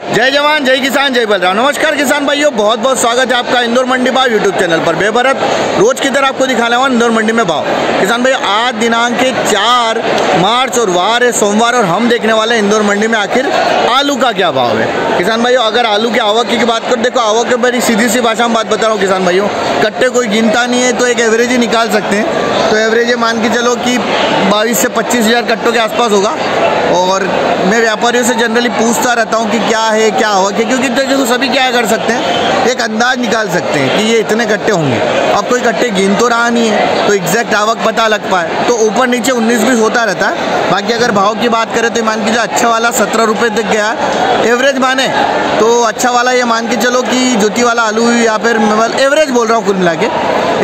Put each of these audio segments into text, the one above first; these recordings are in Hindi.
जय जवान, जय किसान, जय बलराम। नमस्कार किसान भाइयों, बहुत बहुत स्वागत है आपका इंदौर मंडी भाव यूट्यूब चैनल पर। बेबरत रोज की तरह आपको दिखाने वाला इंदौर मंडी में भाव किसान भाई आज दिनांक के चार मार्च और वार है, सोमवार, और हम देखने वाले हैं इंदौर मंडी में आखिर आलू का क्या भाव है। किसान भाइयों, अगर आलू की आवक की बात करें, देखो, आवक के बड़ी सीधी सी भाषा में बात बता रहा हूँ किसान भाइयों, कट्टे कोई गिनता नहीं है तो एक एवरेज ही निकाल सकते हैं। तो एवरेज मान के चलो कि बाईस से पच्चीस हज़ार कट्टों के आसपास होगा। और मैं व्यापारियों से जनरली पूछता रहता हूँ कि क्या है, क्या होगा कि क्योंकि देखो सभी क्या कर सकते हैं? एक अंदाज निकाल सकते हैं कि ये इतने कट्टे होंगे। अब कोई कट्टे गिन तो रहा नहीं है तो एग्जैक्ट आवक पता लग पाए। तो ऊपर नीचे उन्नीस बीस होता रहता है। बाकी अगर भाव की बात करें तो मान के जो अच्छा वाला सत्रह रुपये तक गया। एवरेज माने तो अच्छा वाला ये मान के चलो कि ज्योति वाला आलू या फिर एवरेज बोल रहा हूँ कुल मिला के।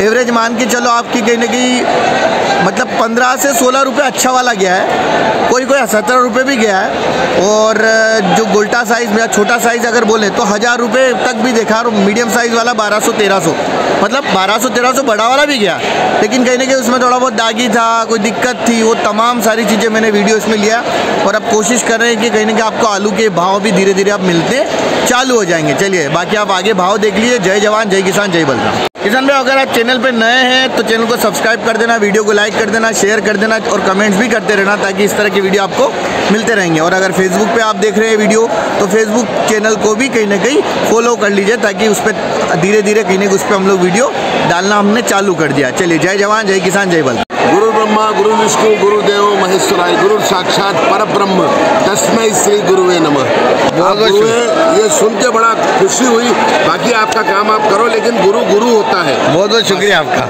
एवरेज मान के चलो आपकी कहीं ना कहीं मतलब पंद्रह से सोलह रुपये अच्छा वाला गया है। कोई कोई सत्रह रुपये भी गया है। और जो गोल्टा साइज़ या छोटा साइज़ अगर बोले तो हज़ार रुपये तक भी देखा और मीडियम साइज़ वाला बारह सौ, तेरह सौ। मतलब बारह सौ, तेरह सौ बड़ा वाला भी गया। लेकिन कहीं ना कहीं उसमें थोड़ा बहुत दागी था, कोई दिक्कत थी, वो तमाम सारी चीज़ें मैंने वीडियो इसमें लिया। और अब कोशिश कर रहे हैं कि कहीं ना कहीं आपको आलू के भाव भी धीरे धीरे आप मिलते, चालू हो जाएँगे। चलिए, बाकी आप आगे भाव देख लीजिए। जय जवान, जय किसान, जय बलराम। किसान भाई, अगर आप चैनल पर नए हैं तो चैनल को सब्सक्राइब कर देना वीडियो को लाइक कर देना शेयर कर देना और कमेंट्स भी करते रहना ताकि इस तरह की वीडियो आपको मिलते रहेंगे। और अगर फेसबुक पे आप देख रहे हैं वीडियो तो फेसबुक चैनल को भी कहीं ना कहीं फॉलो कर लीजिए ताकि उस पर धीरे धीरे कहीं ना कहीं उस पर हम लोग वीडियो डालना हमने चालू कर दिया। चलिए, जय जवान, जय किसान, जय बल गुरु ब्रह्मा गुरु विष्णु गुरुदेव महेश्वराय गुरु साक्षात पर ब्रह्म तस्मै श्री गुरुवे नमः। गुरु हैं, ये सुन के बड़ा खुशी हुई। बाकी आपका काम आप करो लेकिन गुरु गुरु होता है। बहुत बहुत शुक्रिया आपका।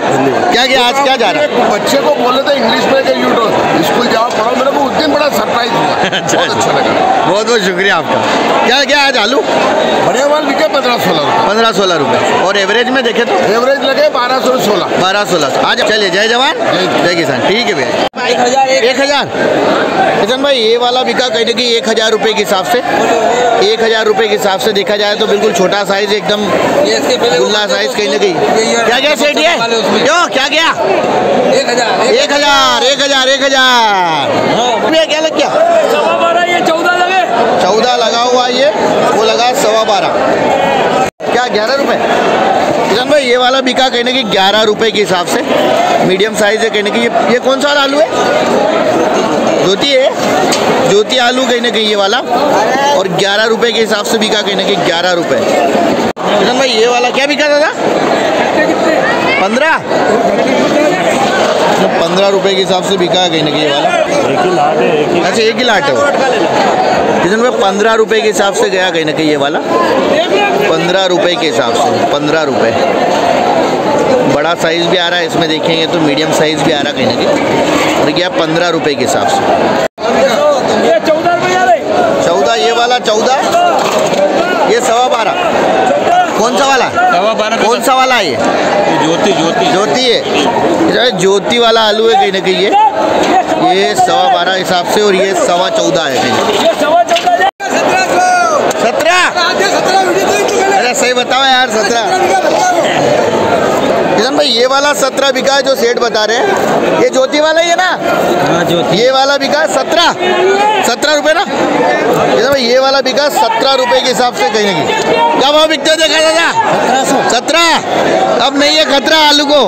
क्या क्या आज क्या जा रहा है? बच्चे को बोले थे इंग्लिश में कि स्कूल जाओ पढ़ो। मेरे को उस दिन बड़ा सरप्राइज़ हुआ। बहुत अच्छा लगा। बहुत बहुत शुक्रिया आपका। क्या क्या आज आलू? बढ़िया बिके पंद्रह सोलह रुपये पंद्रह सोलह रुपये और एवरेज में देखे तो? एवरेज लगे बारह सौ सोलह। बारह सोलह। आज चलिए जय जवान। जय किसान। ठीक है भैया। एक हज़ार एक हज़ार। किशन भाई ये वाला बिका कहीं ना कहीं एक हज़ार रुपये के हिसाब से। एक हज़ार रुपये के हिसाब से देखा जाए तो बिल्कुल छोटा साइज़ एकदम ये इसके पहले गुल्ला साइज़ कहीं ना कहीं। क्या क्या सेठ ये? क्यों क्या क्या एक हज़ार एक हज़ार एक हज़ार एक हज़ार। क्या लग गया? चौदह लगे। चौदह लगा हुआ ये वो लगा बारह। क्या, ग्यारह रुपये किशन भाई, ये वाला बिका कहने की ग्यारह रुपए के हिसाब से। मीडियम साइज़ है कहने की। ये ये कौन सा वाला आलू है? ज्योति है। ज्योति आलू कहने की ये वाला। और ग्यारह रुपए के हिसाब से बिका कहने की ग्यारह रुपए। किशन भाई, ये वाला क्या बिका दादा? पंद्रह? पंद्रह रुपए के हिसाब से बिका कहने की ये वाला। एक ही लाट है एक ही अच्छा एक ही लाट है वो। किशन भाई पंद्रह रुपए के हिसाब से गया कहीं ना कहीं ये वाला? पंद्रह रुपए के हिसाब से पंद्रह रुपए। बड़ा साइज़ भी आ रहा है इसमें देखेंगे तो मीडियम साइज़ भी आ रहा है कहीं ना कहीं। और गया पंद्रह रुपये के हिसाब से। रुपये चौदह ये वाला चौदह ये सवा बारह कौन सा वाला सवा बारह कौन सा वाला है? ये ज्योति ज्योति। ज्योति है। ये ज्योति वाला आलू है कहीं ना कहीं ये? ये सवा बारह हिसाब से और ये सवा चौदह है कहीं। सत्रह? सत्रह? अरे सही बताओ यार सत्रह। किशन भाई ये वाला सत्रह बिका है जो सेठ बता रहे हैं ये ज्योति वाला ही है ना? ज्योति। ये वाला बिका है सत्रह? सत्रह रुपये ना? किशन भाई ये वाला बिका सत्रह रुपये के हिसाब से कहीं ना कहीं क्या भाव बिकते देखा दादा सत्रह अब नहीं है खतरा आलू को।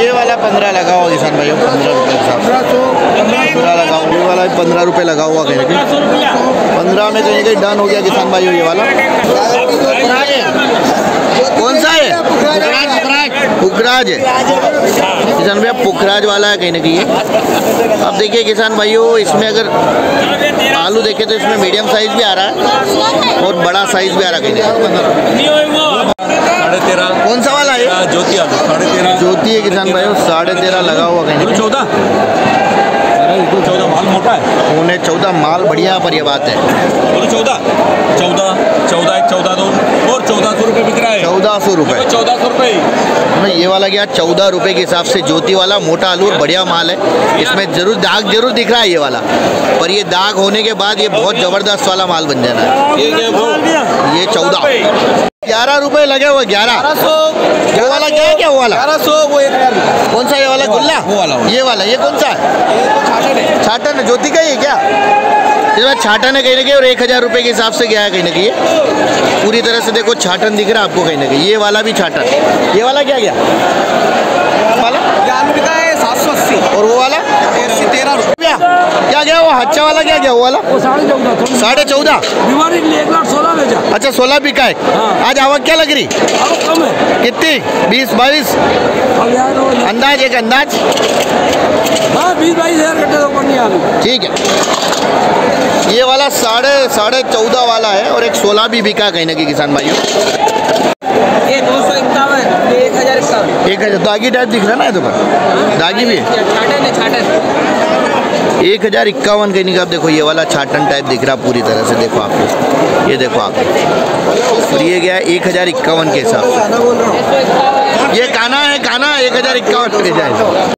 ये वाला पंद्रह लगा हुआ किसान भाई पंद्रह रुपये के हिसाब से। पंद्रह लगा हुआ ये वाला पंद्रह रुपये लगा हुआ कहीं ना कहीं पंद्रह में कहीं कहीं डन हो गया किसान भाई ये वाला कौन सा है पुखराज है। किसान भैया पुखराज वाला है कहीं ना कहीं ये। अब देखिए किसान भाइयों इसमें अगर आलू देखे तो इसमें मीडियम साइज़ भी आ रहा है और बड़ा साइज़ भी आ रहा है कहीं साढ़े तेरह कौन सा वाला है? ज्योति आलू साढ़े तेरह। ज्योति है किसान भाइयों साढ़े तेरह लगा हुआ कहीं चौदह। चौदह माल मोटा है। उन्हें चौदह माल बढ़िया पर यह बात है। चौदह। चौदह चौदह एक चौदह दो। चौदह सौ रुपये बिक रहा है। चौदह सौ रुपये। चौदह सौ रुपये। ये वाला क्या चौदह रुपए के हिसाब से ज्योति वाला मोटा आलू बढ़िया माल है। इसमें ज़रूर दाग ज़रूर दिख रहा है ये वाला। पर ये दाग होने के बाद ये बहुत ज़बरदस्त वाला माल बन जाना है। ये चौदह। ग्यारह रुपए लगे हुए ग्यारह। सौ। वो वाला क्या है क्या वो वाला? ग्यारह सौ वो एक हज़ार कौन सा ये वाला गुल्ला? वो वाला, ये वाला ये कौन सा है? तो छाटन है। ज्योति का ही क्या? इस बार छाटन है कहीं ना कहीं और एक हज़ार रुपए के हिसाब से गया है कहीं ना कहीं। पूरी तरह से देखो छाटन दिख रहा है आपको कहीं ना कहीं। ये वाला भी छाटन। ये वाला क्या गया? वाला ये आलू बिका है सात सौ अस्सी और वो वाला अस्सी तेरह रुपये क्या क्या गया वो अच्छा वाला क्या गया वो वाला? वो साढ़े चौदह साढ़े चौदह? बीमारी एक लाख सोलह बेचा अच्छा सोलह बिका है। हाँ। आज आवक क्या लग रही? कम है। कितनी? बीस बाईस? अंदाज एक अंदाज? हाँ बीस बाईस हज़ार घंटे तो ठीक है। ये वाला साढ़े साढ़े चौदह वाला है और एक सोलह भी बिका कहीं ना कहीं किसान भाइयों। ये दो सौ इक्यावन एक हज़ार इक्यावन। एक हज़ार दागी टाइप दिख रहा है ना ये तो। पर दागी भी है। छाटन है छाटन एक हज़ार इक्यावन कहीं आप देखो ये वाला छाटन टाइप दिख रहा पूरी तरह से, देखो आप ये देखो आप और ये गया एक हज़ार इक्यावन के हिसाब ये काना है काना एक हज़ार इक्यावन